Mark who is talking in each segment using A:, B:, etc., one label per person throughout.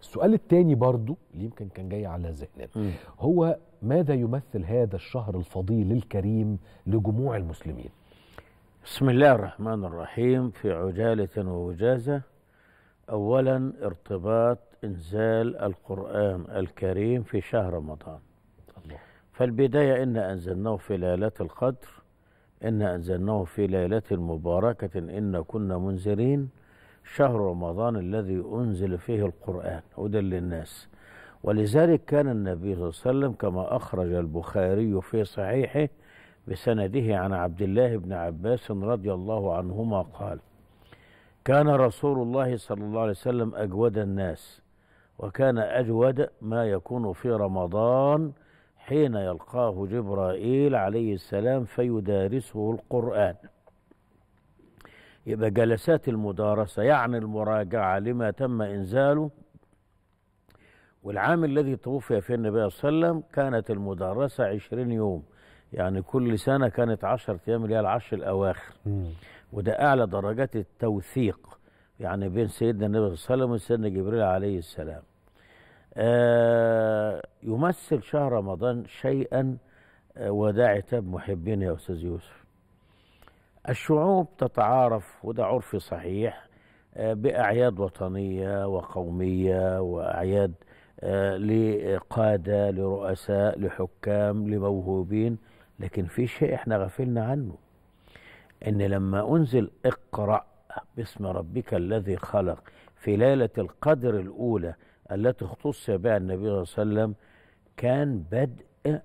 A: السؤال الثاني برضو اللي يمكن كان جاي على ذهننا هو ماذا يمثل هذا الشهر الفضيل الكريم لجموع المسلمين؟
B: بسم الله الرحمن الرحيم في عجالة ووجازة أولا ارتباط إنزال القرآن الكريم في شهر رمضان.
A: الله.
B: فالبداية إن أنزلناه في ليلة القدر إن أنزلناه في ليلة مباركة إن كنا منذرين. شهر رمضان الذي أنزل فيه القرآن هدى للناس. ولذلك كان النبي صلى الله عليه وسلم كما أخرج البخاري في صحيحه بسنده عن عبد الله بن عباس رضي الله عنهما قال كان رسول الله صلى الله عليه وسلم أجود الناس وكان أجود ما يكون في رمضان حين يلقاه جبرائيل عليه السلام فيدارسه القرآن. يبقى جلسات المدارسة يعني المراجعة لما تم إنزاله والعام الذي توفي فيه النبي صلى الله عليه وسلم كانت المدارسة عشرين يوم يعني كل سنة كانت عشرة أيام اللي هي العشر الأواخر. وده أعلى درجات التوثيق يعني بين سيدنا النبي صلى الله عليه وسلم وسيدنا جبريل عليه السلام. آه يمثل شهر رمضان شيئا آه وده عتاب محبين يا أستاذ يوسف. الشعوب تتعارف وده عرف صحيح آه بأعياد وطنية وقومية وأعياد آه لقادة لرؤساء لحكام لموهوبين لكن في شيء إحنا غفلنا عنه إن لما أنزل اقرأ باسم ربك الذي خلق في ليلة القدر الأولى التي اختص بها النبي صلى الله عليه وسلم كان بدء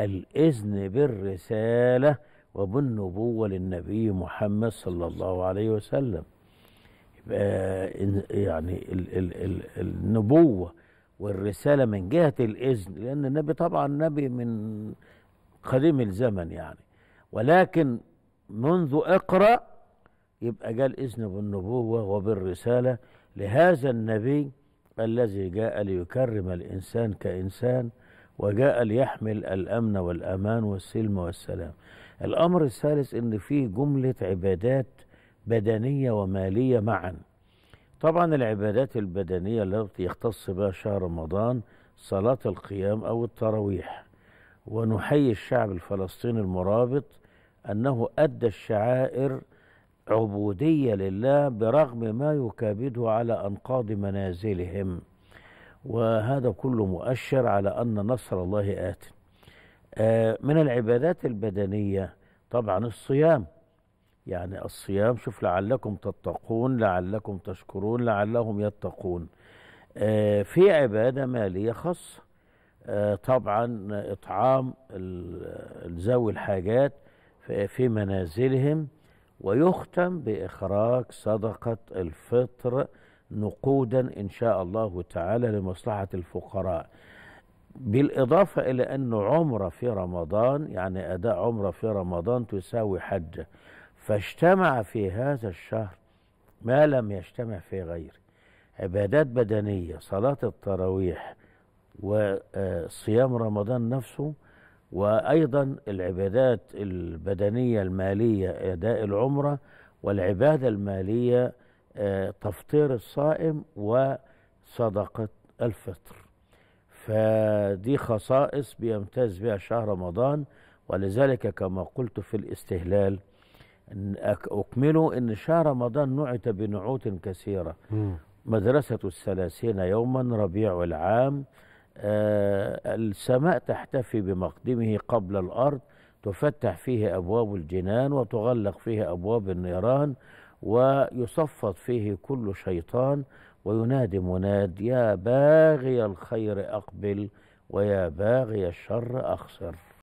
B: الإذن بالرسالة وبالنبوة للنبي محمد صلى الله عليه وسلم. يبقى يعني ال ال ال النبوة والرسالة من جهة الإذن لأن النبي طبعا نبي من قديم الزمن يعني. ولكن منذ اقرأ يبقى جاء الإذن بالنبوة وبالرسالة لهذا النبي الذي جاء ليكرم الإنسان كإنسان وجاء ليحمل الأمن والأمان والسلم والسلام. الأمر الثالث إن فيه جملة عبادات بدنية ومالية معا. طبعا العبادات البدنية التي يختص بها شهر رمضان صلاة القيام أو التراويح. ونحيي الشعب الفلسطيني المرابط أنه أدى الشعائر عبودية لله برغم ما يكابده على أنقاض منازلهم. وهذا كله مؤشر على أن نصر الله آت. من العبادات البدنية طبعا الصيام. يعني الصيام شوف لعلكم تتقون لعلكم تشكرون لعلهم يتقون. في عبادة مالية خاصة. طبعا إطعام ذوي الحاجات في منازلهم ويختم بإخراج صدقة الفطر نقودا إن شاء الله تعالى لمصلحة الفقراء. بالإضافة إلى أن عمرة في رمضان يعني أداء عمرة في رمضان تساوي حجة فاجتمع في هذا الشهر ما لم يجتمع في غيره. عبادات بدنية صلاة التراويح وصيام رمضان نفسه وأيضا العبادات البدنية المالية أداء العمرة والعبادة المالية تفطير الصائم وصدقة الفطر. فدي خصائص بيمتاز بها شهر رمضان ولذلك كما قلت في الاستهلال أكمله أن شهر رمضان نعت بنعوت كثيرة. مدرسة الثلاثين يوما ربيع العام آه السماء تحتفي بمقدمه قبل الأرض تفتح فيه أبواب الجنان وتغلق فيه أبواب النيران ويصفد فيه كل شيطان وينادي مناد يا باغي الخير أقبل ويا باغي الشر أخسر.